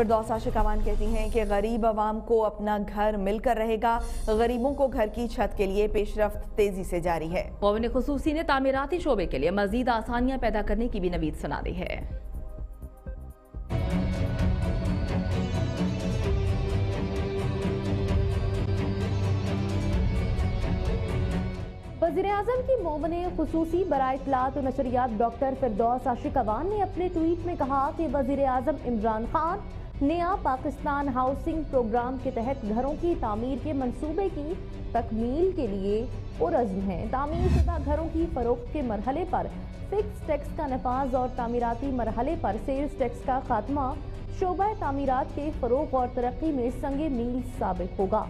فردوس عاشق امان کہتی ہیں کہ غریب عوام کو اپنا گھر مل کر رہے گا۔ غریبوں کو گھر کی چھت کے لیے پیش رفت تیزی سے جاری ہے۔ معاون خصوصی نے تعمیراتی شعبے کے لیے مزید آسانیاں پیدا کرنے کی بھی نوید سنا دی ہے۔ وزیر اعظم کی معاون خصوصی برائے اطلاعات و نشریات ڈاکٹر فردوس عاشق اوان نے اپنے ٹویٹ میں کہا کہ وزیر اعظم عمران خان نیا پاکستان ہاؤسنگ پروگرام کے تحت گھروں کی تعمیر کے منصوبے کی تکمیل کے لیے عزم ہیں۔ تعمیر شدہ گھروں کی فروخت کے مرحلے پر فکس ٹیکس کا نفاذ اور تعمیراتی مرحلے پر سیلز ٹیکس کا خاتمہ شعبہ تعمیرات کے فروغ اور ترقی میں سنگ میل ثابت ہوگا۔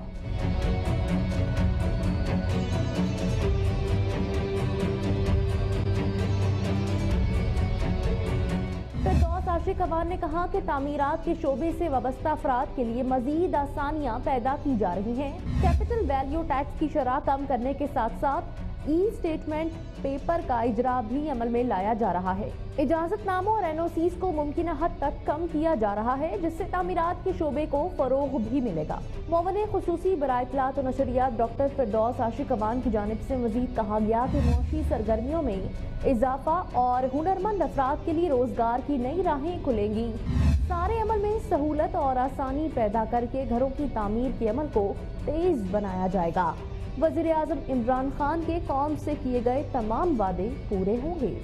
ساشی عاشق نے کہا کہ تعمیرات کے شعبے سے وابستہ افراد کے لیے مزید آسانیاں پیدا کی جا رہی ہیں۔ کیپٹل ویلیو ٹیکس کی شرح کم کرنے کے ساتھ ساتھ ای سٹیٹمنٹ پیپر کا اجرا بھی عمل میں لایا جا رہا ہے۔ اجازت ناموں اور این او سیز کو ممکنہ حد تک کم کیا جا رہا ہے، جس سے تعمیرات کے شعبے کو فروغ بھی ملے گا۔ معاون خصوصی برائے اطلاعات و نشریات ڈاکٹر فردوس عاشق امان کی جانب سے مزید کہا گیا کہ معاشی سرگرمیوں میں اضافہ اور ہنرمند افراد کے لیے روزگار کی نئی راہیں کھلیں گی۔ سارے عمل میں سہولت اور آسانی پیدا کر کے گھروں کی تعمیر کے عمل کو تیز بنایا جائے گا۔ وزیر اعظم عمران خان کے قوم سے کیے گئے تمام وعدے پورے ہوں گے۔